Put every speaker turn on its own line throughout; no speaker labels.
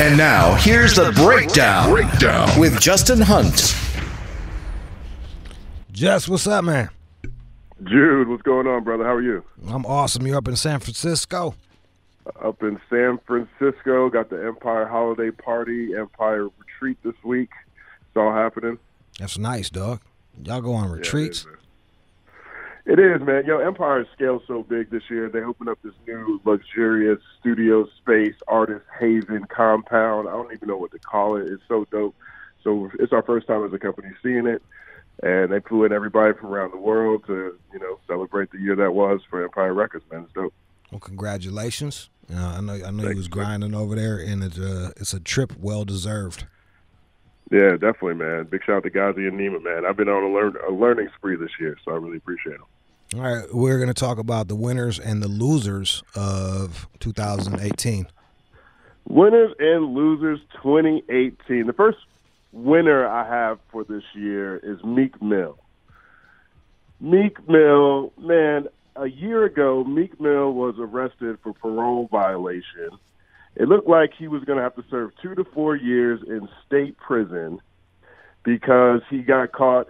And now, here's the breakdown, breakdown with Justin Hunte.
Jess, what's up, man?
Jude, what's going on, brother? How are you?
I'm awesome. You up in San Francisco?
Up in San Francisco, got the Empire Holiday Party, Empire Retreat this week. It's all happening.
That's nice, dog. Y'all go on retreats?
Yeah, it, is, man. Yo, Empire scaled so big this year. They opened up this new luxurious studio space, artist haven compound. I don't even know what to call it. It's so dope. So it's our first time as a company seeing it and they flew in everybody from around the world to you know celebrate the year that was for Empire Records, man. It's dope.
Well, congratulations. Uh, I know I know you was grinding over there, and it's a it's a trip well deserved.
Yeah, definitely, man. Big shout out to Ghazi and Nima, man. I've been on a learn a learning spree this year, so I really appreciate them.
All right, we're going to talk about the winners and the losers of 2018.
Winners and losers 2018. The first winner I have for this year is Meek Mill. Meek Mill, man, a year ago, Meek Mill was arrested for parole violation. It looked like he was going to have to serve two to four years in state prison because he got caught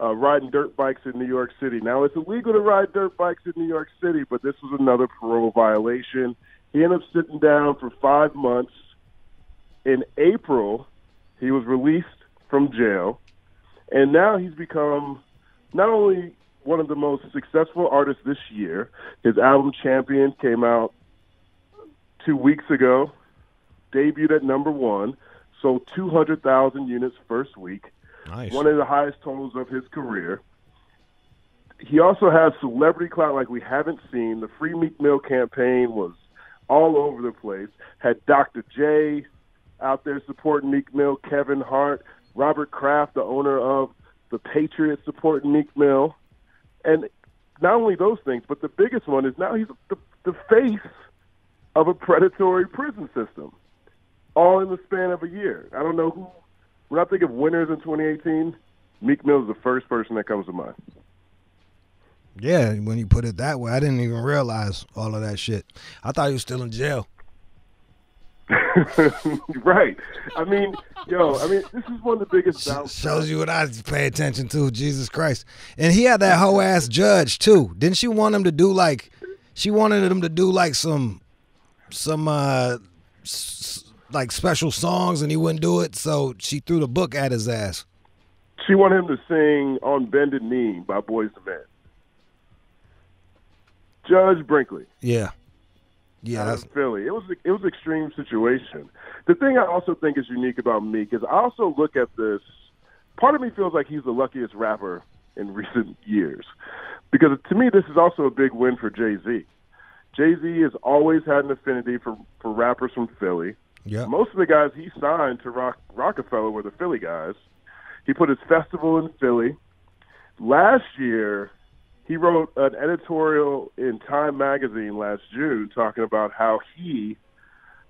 uh, riding dirt bikes in New York City. Now, it's illegal to ride dirt bikes in New York City, but this was another parole violation. He ended up sitting down for five months. In April, he was released from jail, and now he's become not only one of the most successful artists this year. His album Champion came out two weeks ago, debuted at number one, sold 200,000 units first week,
nice.
one of the highest totals of his career. He also has celebrity clout like we haven't seen. The Free Meek Mill campaign was all over the place. Had Dr. J, out there supporting Meek Mill, Kevin Hart, Robert Kraft, the owner of the Patriots, supporting Meek Mill. And not only those things, but the biggest one is now he's the, the face of a predatory prison system, all in the span of a year. I don't know who. When I think of winners in 2018, Meek Mill is the first person that comes to mind.
Yeah, when you put it that way, I didn't even realize all of that shit. I thought he was still in jail.
right. I mean, yo, I mean, this is one of the biggest.
Shows you what I pay attention to. Jesus Christ. And he had that whole ass judge too. Didn't she want him to do like? She wanted him to do like some, some uh, s- like special songs, and he wouldn't do it. So she threw the book at his ass.
She wanted him to sing "On Bended Knee" by Boyz II Men. Judge Brinkley.
Yeah. Yeah,
that's Philly. It was it was an extreme situation. The thing I also think is unique about Meek is I also look at this. Part of me feels like he's the luckiest rapper in recent years, because to me this is also a big win for Jay Z. Jay Z has always had an affinity for for rappers from Philly.
Yeah.
Most of the guys he signed to Rock, Roc-A-Fella were the Philly guys. He put his festival in Philly. Last year, he wrote an editorial in Time magazine last June talking about how he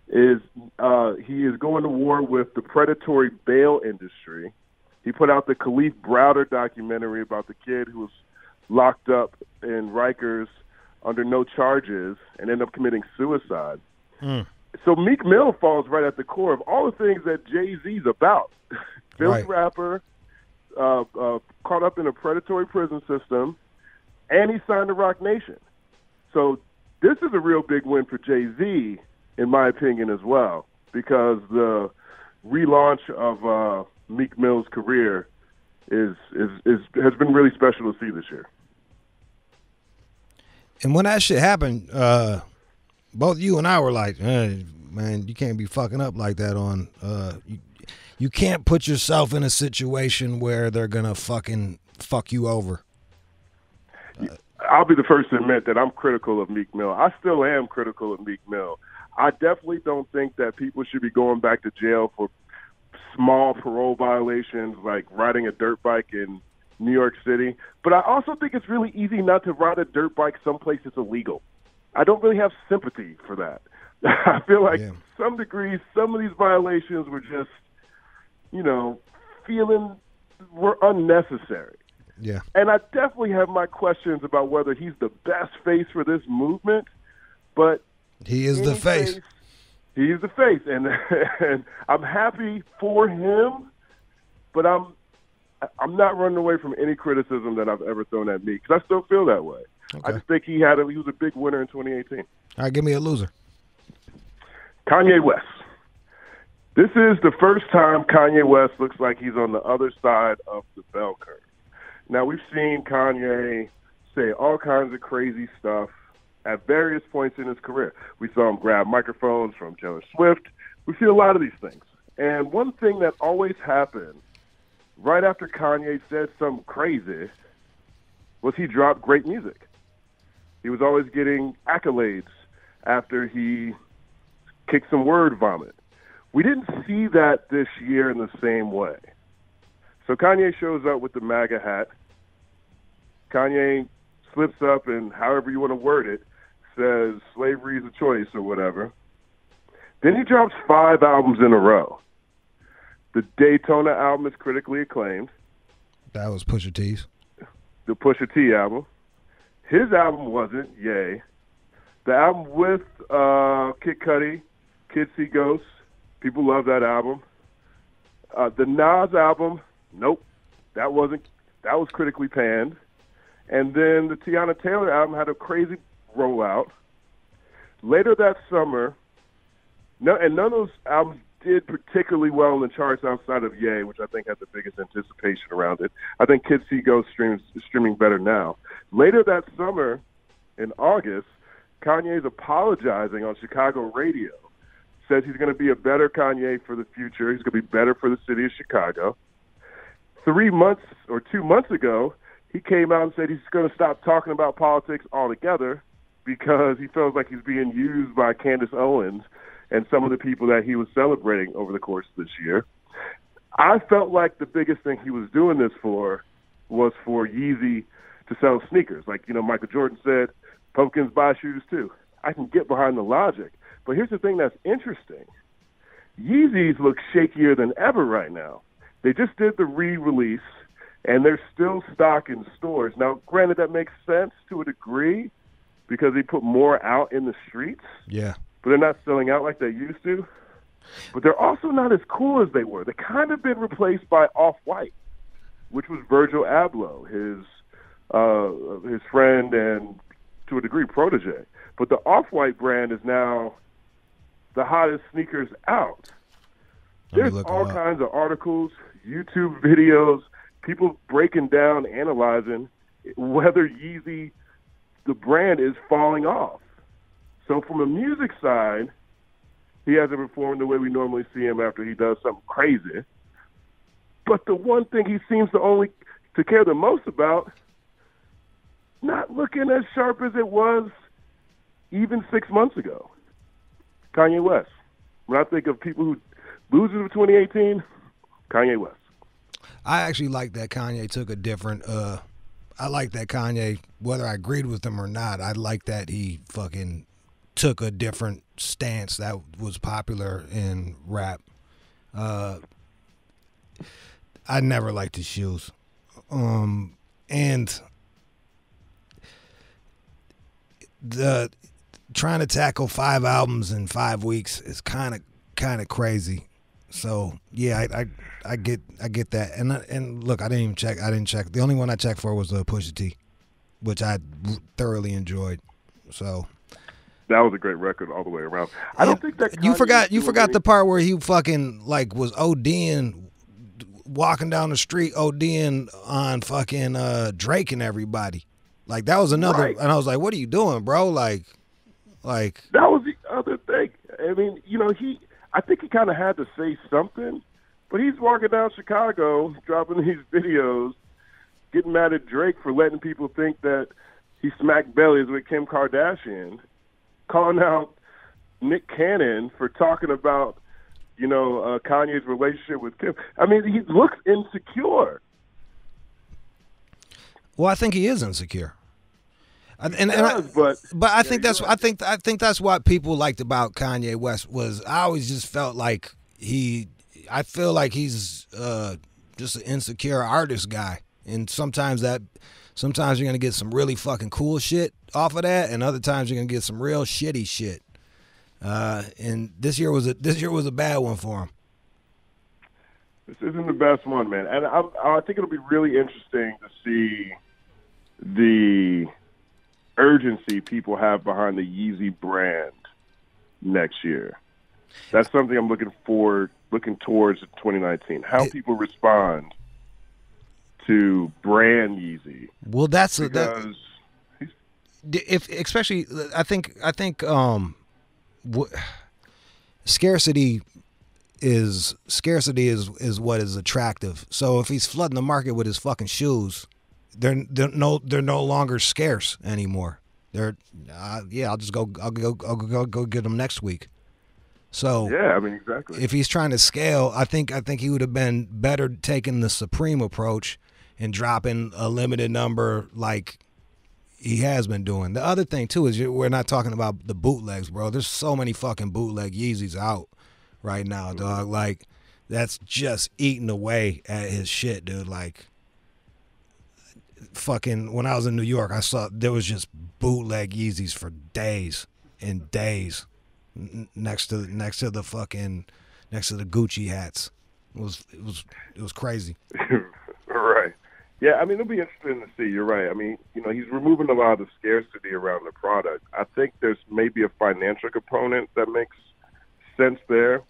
is uh, he is going to war with the predatory bail industry. He put out the Kalief Browder documentary about the kid who was locked up in Rikers under no charges and end up committing suicide.
Mm.
So Meek Mill falls right at the core of all the things that Jay Z's about. Philly
Right.
rapper, uh, uh, caught up in a predatory prison system, and he signed to Roc Nation. So this is a real big win for Jay Z, in my opinion, as well, because the relaunch of uh, Meek Mill's career is, is is has been really special to see this year.
And when that shit happened, uh, both you and I were like, man, you can't be fucking up like that on uh you, you can't put yourself in a situation where they're gonna fucking fuck you over.
I'll be the first to admit that I'm critical of Meek Mill. I still am critical of Meek Mill. I definitely don't think that people should be going back to jail for small parole violations like riding a dirt bike in New York City. But I also think it's really easy not to ride a dirt bike someplace that's illegal. I don't really have sympathy for that. I feel like
Yeah.
some degrees, some of these violations were just, you know, feeling were unnecessary.
Yeah.
And I definitely have my questions about whether he's the best face for this movement. But
He is the
any
face.
He's the face, and and I'm happy for him, but I'm I'm not running away from any criticism that I've ever thrown at me because I still feel that way.
Okay.
I just think he had a, he was a big winner in 2018.
All right, give me a loser.
Kanye West. This is the first time Kanye West looks like he's on the other side of the bell curve. Now we've seen Kanye say all kinds of crazy stuff at various points in his career. We saw him grab microphones from Taylor Swift. We see a lot of these things. And one thing that always happened right after Kanye said something crazy was he dropped great music. He was always getting accolades after he kicked some word vomit. We didn't see that this year in the same way. So Kanye shows up with the MAGA hat. Kanye slips up and however you want to word it, says slavery is a choice or whatever. Then he drops five albums in a row. The Daytona album is critically acclaimed.
That was Pusha T's.
The Pusha T album. His album wasn't, yay. The album with uh, Kid Cudi, Kids See Ghosts, people love that album. Uh, the Nas album, nope, that wasn't. That was critically panned. And then the Teyana Taylor album had a crazy rollout. Later that summer, no, and none of those albums did particularly well in the charts outside of Ye, which I think had the biggest anticipation around it. I think Kids See Ghosts streams streaming better now. Later that summer, in August, Kanye's apologizing on Chicago radio. Says he's going to be a better Kanye for the future. He's going to be better for the city of Chicago. Three months or two months ago, he came out and said he's going to stop talking about politics altogether because he feels like he's being used by Candace Owens and some of the people that he was celebrating over the course of this year. I felt like the biggest thing he was doing this for was for Yeezy to sell sneakers. Like, you know, Michael Jordan said, pumpkins buy shoes too. I can get behind the logic. But here's the thing that's interesting. Yeezys look shakier than ever right now. They just did the re-release and they're still stock in stores. Now, granted, that makes sense to a degree because they put more out in the streets,
Yeah.
But they're not selling out like they used to. But they're also not as cool as they were. They kind of been replaced by Off White, which was Virgil Abloh, his uh, his friend and to a degree protege. But the Off White brand is now the hottest sneakers out. There's all kinds of articles, YouTube videos, people breaking down, analyzing whether Yeezy, the brand, is falling off. So from a music side, he hasn't performed the way we normally see him after he does something crazy. But the one thing he seems to only to care the most about, not looking as sharp as it was even six months ago. Kanye West. When I think of people who losers of 2018, Kanye West.
I actually like that Kanye took a different. uh I like that Kanye, whether I agreed with him or not. I like that he fucking took a different stance that was popular in rap. Uh I never liked his shoes, um, and the trying to tackle five albums in five weeks is kind of kind of crazy. So yeah, I, I I get I get that, and I- and look, I didn't even check. I didn't check. The only one I checked for was the Pusha T, which I thoroughly enjoyed. So
That was a great record all the way around. I don't think that
you forgot you forgot the part where he fucking like was ODing, walking down the street ODing on fucking uh, Drake and everybody. Like that was another,
Right.
and I was like, "What are you doing, bro?" Like, like
That was the other thing. I mean, you know, he. I think he kind of had to say something, but he's walking down Chicago, dropping these videos, getting mad at Drake for letting people think that he smacked bellies with Kim Kardashian, calling out Nick Cannon for talking about, you know, uh, Kanye's relationship with Kim. I mean, he looks insecure.
well, I think he is insecure. And, and, and I,
but
But I
Yeah,
think that's
right.
I think I think that's what people liked about Kanye West was I always just felt like he I feel like he's uh just an insecure artist guy. And sometimes that sometimes you're gonna get some really fucking cool shit off of that and other times you're gonna get some real shitty shit. Uh, and this year was a this year was a bad one for him.
This isn't the best one, man, and I, I think it'll be really interesting to see the urgency people have behind the Yeezy brand next year. That's something I'm looking forward, looking towards 2019. How people respond to brand Yeezy.
Well, that's a,
because
that, if especially I think I think um scarcity is scarcity is is what is attractive. So if he's flooding the market with his fucking shoes, they're they're no they're no longer scarce anymore. They're uh, yeah, I'll just go I'll go I'll go go get them next week. So
yeah, I mean exactly.
If he's trying to scale, I think I think he would have been better taking the supreme approach and dropping a limited number like he has been doing. The other thing too is we're not talking about the bootlegs, bro. There's so many fucking bootleg Yeezys out right now, mm-hmm. dog. Like that's just eating away at his shit, dude. Like fucking when I was in New York, I saw there was just bootleg Yeezys for days and days next to next to the fucking next to the Gucci hats. It was it was it was crazy.
right. Yeah, I mean it'll be interesting to see. You're right. I mean, you know, he's removing a lot of the scarcity around the product. I think there's maybe a financial component that makes sense there.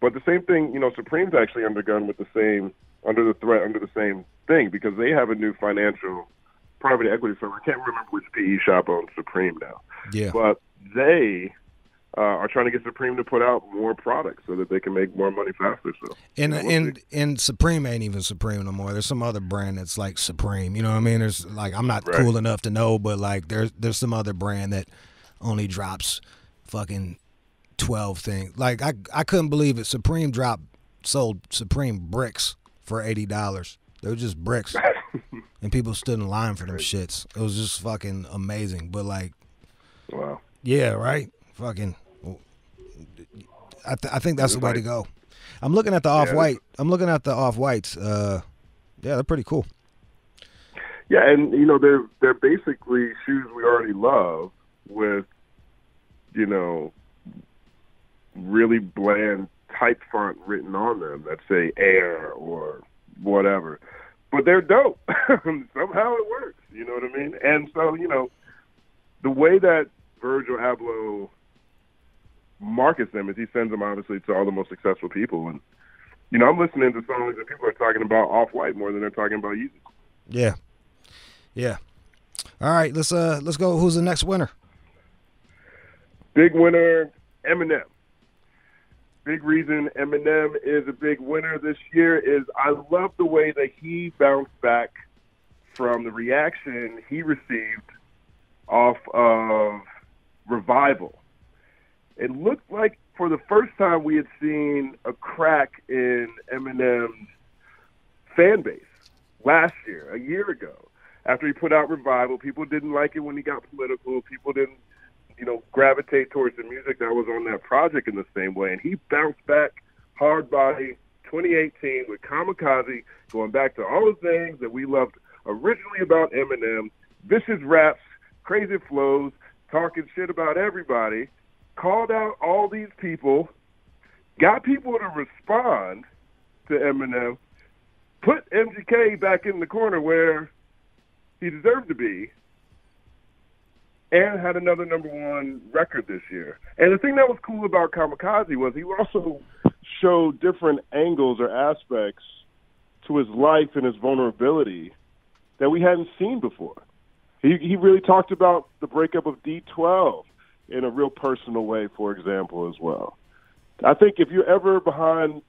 But the same thing, you know, Supreme's actually undergone with the same under the threat under the same thing because they have a new financial private equity firm. I can't remember which PE shop owns Supreme now.
Yeah.
But they uh, are trying to get Supreme to put out more products so that they can make more money faster. So
and and and Supreme ain't even Supreme no more. There's some other brand that's like Supreme. You know what I mean? There's like I'm not right. cool enough to know, but like there's there's some other brand that only drops fucking twelve things. Like I I couldn't believe it. Supreme dropped sold Supreme bricks for eighty dollars. They were just bricks, and people stood in line for them shits. It was just fucking amazing. But like,
wow,
yeah, right fucking. I, th- I think that's the way to go. I'm looking at the off white. I'm looking at the off whites. Uh, yeah, they're pretty cool.
Yeah, and you know they're they're basically shoes we already love with, you know, really bland type font written on them that say Air or whatever. But they're dope. Somehow it works. You know what I mean? And so you know, the way that Virgil Abloh markets them is he sends them obviously to all the most successful people. And you know, I'm listening to songs that people are talking about off white more than they're talking about Yeezy.
Yeah, yeah. All right, let's uh let's go. Who's the next winner?
Big winner, Eminem. Big reason Eminem is a big winner this year is I love the way that he bounced back from the reaction he received off of Revival it looked like for the first time we had seen a crack in Eminem's fan base last year, a year ago. After he put out Revival, people didn't like it when he got political. People didn't, you know, gravitate towards the music that was on that project in the same way. And he bounced back hard body 2018 with Kamikaze, going back to all the things that we loved originally about Eminem, vicious raps, crazy flows, talking shit about everybody called out all these people, got people to respond to Eminem, put MGK back in the corner where he deserved to be, and had another number one record this year. And the thing that was cool about Kamikaze was he also showed different angles or aspects to his life and his vulnerability that we hadn't seen before. He he really talked about the breakup of D12 in a real personal way, for example, as well. I think if you're ever behind,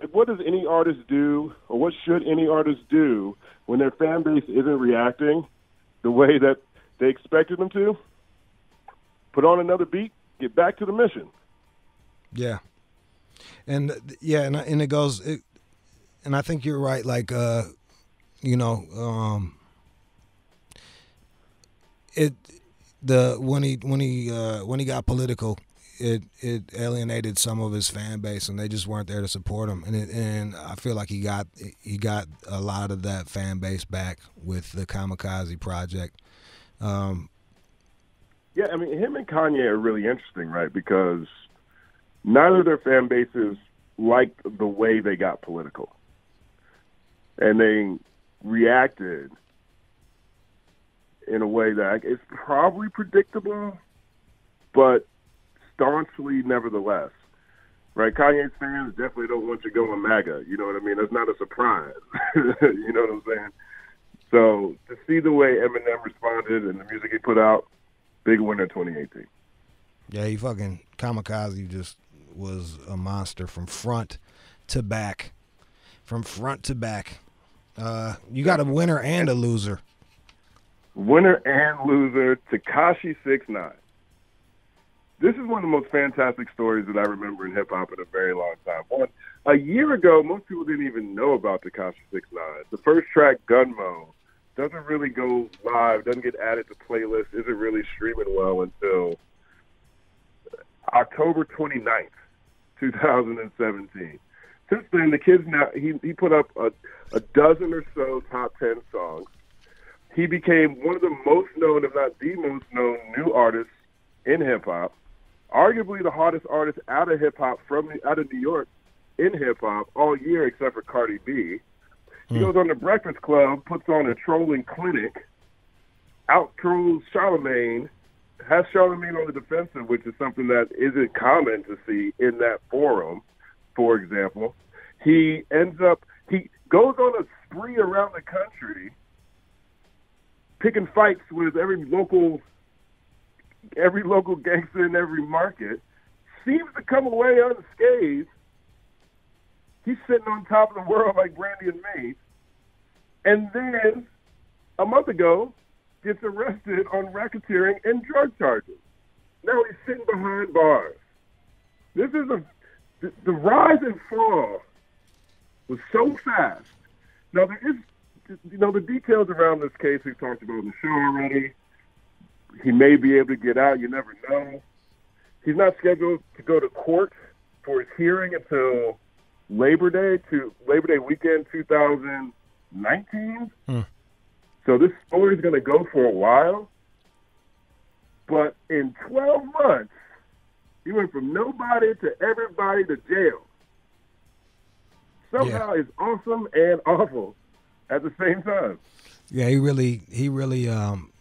like, what does any artist do, or what should any artist do when their fan base isn't reacting the way that they expected them to? Put on another beat, get back to the mission.
Yeah, and yeah, and and it goes, it, and I think you're right. Like, uh, you know, um, it the when he when he uh, when he got political, it it alienated some of his fan base, and they just weren't there to support him. And it, and I feel like he got he got a lot of that fan base back with the Kamikaze project. Um,
yeah, I mean, him and Kanye are really interesting, right? Because neither of their fan bases liked the way they got political, and they reacted in a way that is probably predictable, but staunchly nevertheless. Right, Kanye's fans definitely don't want you going MAGA. You know what I mean? That's not a surprise. you know what I'm saying? So to see the way Eminem responded and the music he put out, big winner 2018.
Yeah, he fucking kamikaze just was a monster from front to back, from front to back. Uh, you got a winner and a loser.
Winner and loser, Tekashi Six Nine. This is one of the most fantastic stories that I remember in hip hop in a very long time. One, a year ago, most people didn't even know about Tekashi Six Nine. The first track, Gummo, doesn't really go live, doesn't get added to playlists, isn't really streaming well until October 29th, 2017. Since then, the kid's now he he put up a, a dozen or so top ten songs. He became one of the most known, if not the most known, new artists in hip hop arguably the hottest artist out of hip hop from out of New York in hip hop all year, except for Cardi B. He mm. goes on the Breakfast Club, puts on a trolling clinic, out trolls Charlemagne, has Charlemagne on the defensive, which is something that isn't common to see in that forum. For example, he ends up he goes on a spree around the country, picking fights with every local every local gangster in every market, seems to come away unscathed. He's sitting on top of the world like Brandy and Mase. And then a month ago, gets arrested on racketeering and drug charges. Now he's sitting behind bars. This is a the, the rise and fall was so fast. Now there is, you know, the details around this case we've talked about in the show already. He may be able to get out. You never know. He's not scheduled to go to court for his hearing until Labor Day to Labor Day weekend 2019. Hmm. So this story is going to go for a while. But in 12 months, he went from nobody to everybody to jail. Somehow yeah. it's awesome and awful at the same time.
Yeah, he really, he really, um,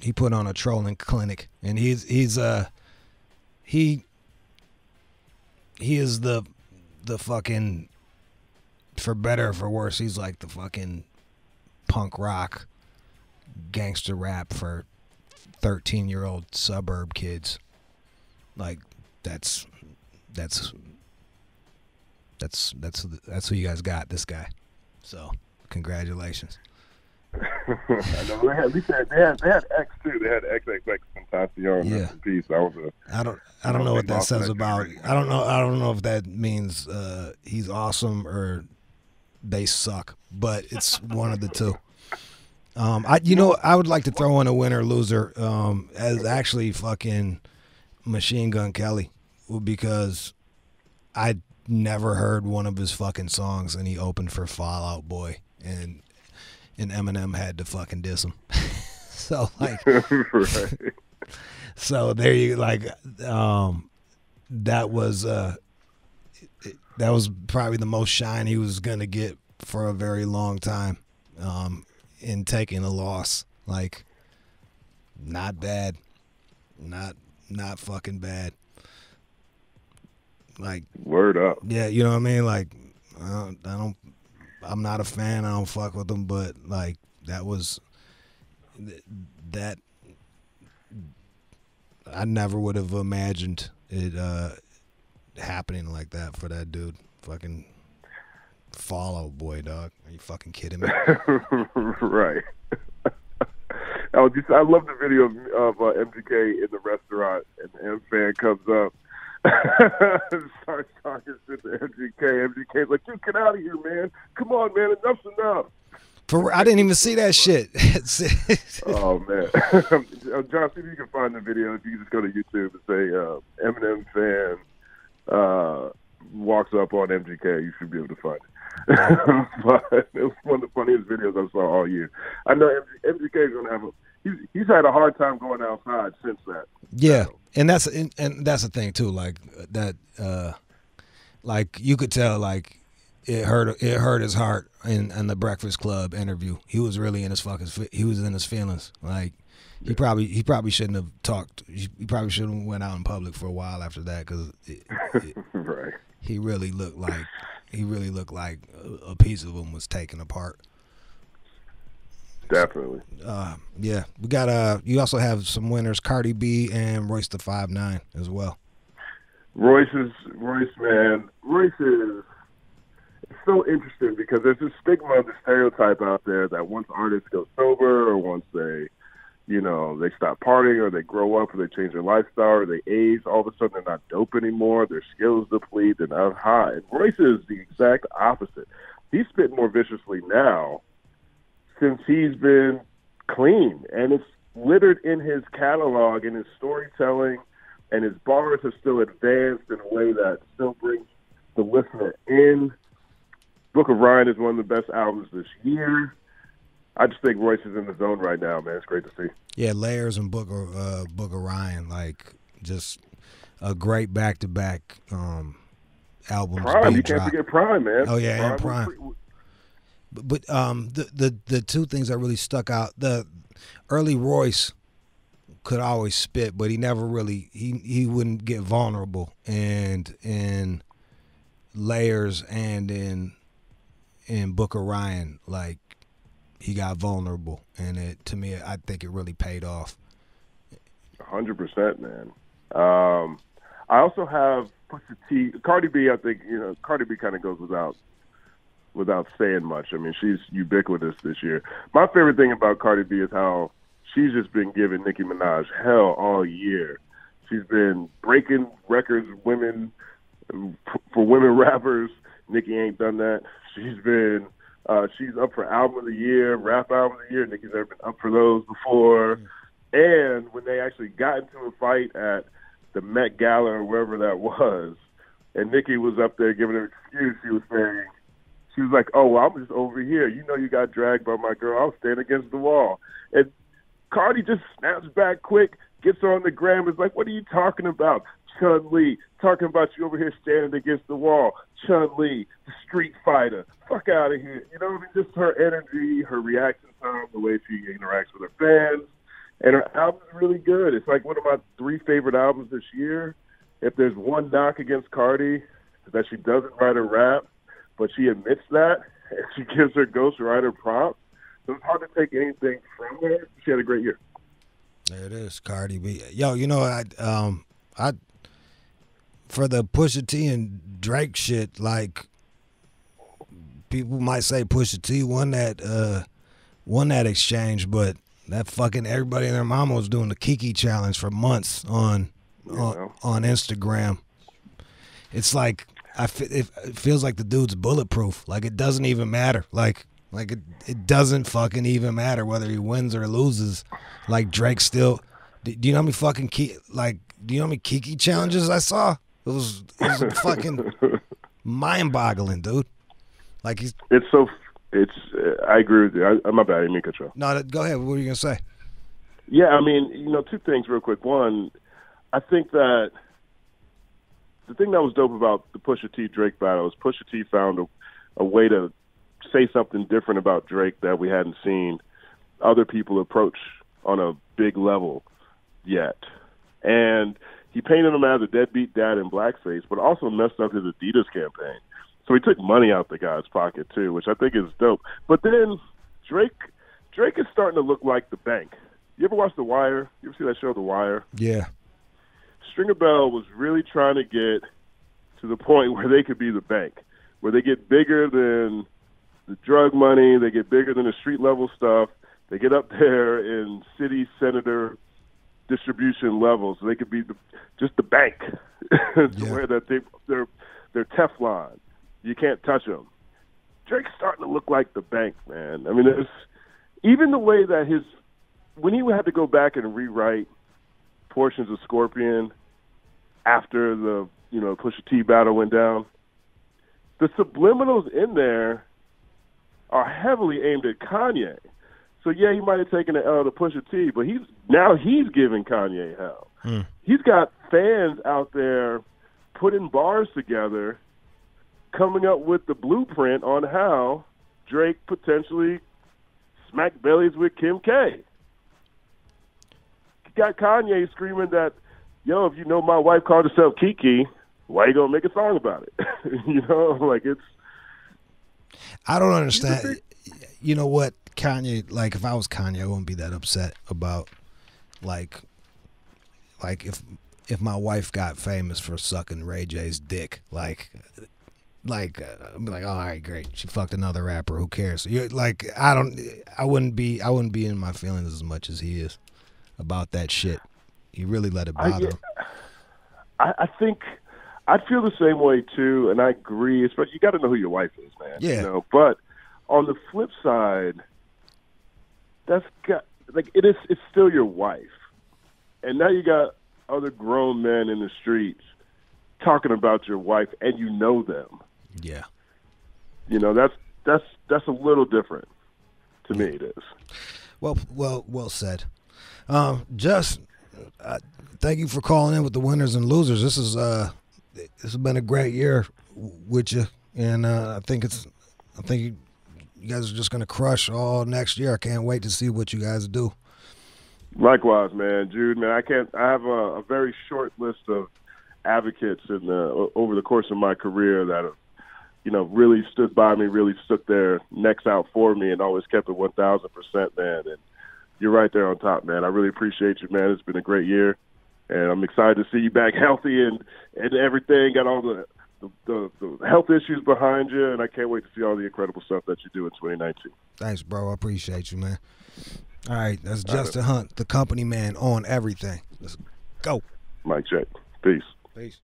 he put on a trolling clinic, and he's he's uh he he is the the fucking for better or for worse. He's like the fucking punk rock gangster rap for 13 year old suburb kids like that's that's that's that's that's who you guys got this guy so congratulations
I know they had, they had, they had, they had X too. They had XXX Tentacion. Yeah. Peace. That was a.
I don't. I don't know what that says about. I don't know. I don't know if that means uh, he's awesome or they suck. But it's one of the two. Um, I you know I would like to throw in a winner loser um, as actually fucking Machine Gun Kelly because I never heard one of his fucking songs and he opened for Fall Out Boy and and Eminem had to fucking diss him. so like, right. so there you like, um, that was uh, that was probably the most shine he was gonna get for a very long time, um, in taking a loss. Like, not bad, not not fucking bad. Like
word up.
Yeah, you know what I mean. Like, I don't, I don't I'm not a fan. I don't fuck with them, but like that was that I never would have imagined it uh, happening like that for that dude. Fucking Fall Out Boy, dog. Are you fucking kidding me?
right. I, just, I love the video of, of uh, MGK in the restaurant, and the M fan comes up Starts talking to the MGK. MGK's like, dude, get out of here, man. Come on, man. Enough's enough.
For I didn't even see that shit.
oh man, John, see if you can find the video. If you just go to YouTube and say uh, Eminem fan uh, walks up on MGK, you should be able to find it. but it was one of the funniest videos I saw all year. I know MGK is gonna have a he's he's had a hard time going outside since that.
Yeah, and that's and, and that's the thing too. Like that, uh like you could tell, like it hurt it hurt his heart in, in the Breakfast Club interview. He was really in his fucking he was in his feelings. Like he probably he probably shouldn't have talked. He he probably shouldn't have went out in public for a while after that because
right.
he really looked like he really looked like a, a piece of him was taken apart.
Definitely.
Uh, yeah, we got uh. You also have some winners, Cardi B and Royce da Five Nine as well.
Royce is Royce, man. Royce is it's so interesting because there's this stigma, the stereotype out there that once artists go sober or once they, you know, they stop partying or they grow up or they change their lifestyle or they age, all of a sudden they're not dope anymore. Their skills deplete. They're not high. And Royce is the exact opposite. He's spitting more viciously now since he's been clean, and it's littered in his catalog and his storytelling, and his bars are still advanced in a way that still brings the listener in. Book of Ryan is one of the best albums this year. I just think Royce is in the zone right now, man. It's great to see.
Yeah, layers and Book of uh, Book of Ryan, like just a great back to back um albums.
Prime, you can't
dropped.
forget Prime, man.
Oh, yeah, and Prime.
pretty-
But, but um, the, the the two things that really stuck out the early Royce could always spit, but he never really he he wouldn't get vulnerable and in layers and in in Book of Ryan like he got vulnerable and it to me I think it really paid off.
hundred percent, man. Um, I also have Pusha T, Cardi B. I think you know Cardi B kind of goes without without saying much. I mean, she's ubiquitous this year. My favorite thing about Cardi B is how she's just been giving Nicki Minaj hell all year. She's been breaking records, women for women rappers. Nicki ain't done that. She's been uh, she's up for album of the year, rap album of the year. Nicki's never been up for those before. And when they actually got into a fight at the Met Gala or wherever that was, and Nicki was up there giving an excuse, she was saying, she was like, "Oh, well, I'm just over here. You know, you got dragged by my girl. I'll stand against the wall." And Cardi just snaps back quick, gets on the gram, is like, "What are you talking about?" Chun Li talking about you over here standing against the wall. Chun Li, the Street Fighter. Fuck out of here. You know, I mean, just her energy, her reaction time, the way she interacts with her fans, and her album's really good. It's like one of my three favorite albums this year. If there's one knock against Cardi, that she doesn't write a rap, but she admits that and she gives her ghostwriter props. So it's hard to take anything from her. She had a great year.
There it is, Cardi B. Yo, you know I um I for the Pusha T and Drake shit, like people might say Pusha T won that uh won that exchange, but that fucking everybody and their mama was doing the Kiki challenge for months on on, on Instagram. It's like I fe- it it feels like the dude's bulletproof. Like it doesn't even matter. Like like it, it doesn't fucking even matter whether he wins or loses. Like Drake still. Do, do you know how many fucking ki- like? Do you know how many Kiki challenges I saw? It was it was fucking mind-boggling, dude. Like he's
It's so. It's. Uh, I agree with you. I, my bad. I didn't mean to cut you
no. that- Go ahead. What were you gonna say?
Yeah, I mean, you know, two things real quick. One, I think that the thing that was dope about the Pusha T Drake battle is Pusha T found a, a way to say something different about Drake that we hadn't seen other people approach on a big level yet. And he painted him as a deadbeat dad in blackface, but also messed up his Adidas campaign. So he took money out the guy's pocket too, which I think is dope. But then Drake Drake is starting to look like the bank. You ever watch The Wire? You ever see that show The Wire?
Yeah.
Stringer Bell was really trying to get to the point where they could be the bank, where they get bigger than the drug money, they get bigger than the street level stuff, they get up there in city senator distribution levels. They could be the, just the bank,
Yeah.
where that they they're they're Teflon. You can't touch them. Drake's starting to look like the bank, man. I mean, it's even the way that his when he had to go back and rewrite portions of Scorpion after the you know Pusha T battle went down, the subliminals in there are heavily aimed at Kanye. So yeah, he might have taken the L to Pusha T, but he's now he's giving Kanye hell.
Hmm.
He's got fans out there putting bars together, coming up with the blueprint on how Drake potentially smack bellies with Kim K. He Got Kanye screaming that, "Yo, if you know my wife called herself Kiki, why you gonna make a song about it?" you know, like it's
I don't understand. You know what, Kanye? Like, if I was Kanye, I wouldn't be that upset about, like, like if if my wife got famous for sucking Ray J's dick, like, like uh, I'd be like, oh, all right, great, she fucked another rapper. Who cares? you like, I don't, I wouldn't be, I wouldn't be in my feelings as much as he is about that shit. He really let it bother him.
I, I think I feel the same way too, and I agree. Especially you got to know who your wife is, man.
Yeah.
You know, but on the flip side, that's got like it is. It's still your wife, and now you got other grown men in the streets talking about your wife, and you know them.
Yeah.
You know that's that's that's a little different to me. It is.
Well, well, well said. Um, just thank you for calling in with the winners and losers. This is uh, this has been a great year with you, and uh, I think it's, I think you, you guys are just gonna crush all next year. I can't wait to see what you guys do.
Likewise, man, Jude. Man, I can't. I have a, a very short list of advocates in the over the course of my career that have, you know, really stood by me, really stuck their necks out for me, and always kept it one thousand percent, man. And you're right there on top, man. I really appreciate you, man. It's been a great year, and I'm excited to see you back healthy and and everything. Got all the the, the, the health issues behind you, and I can't wait to see all the incredible stuff that you do in 2019.
Thanks, bro. I appreciate you, man. All right, that's Justin Hunte, the company man on everything. Let's go.
Mike check. Peace.
Peace.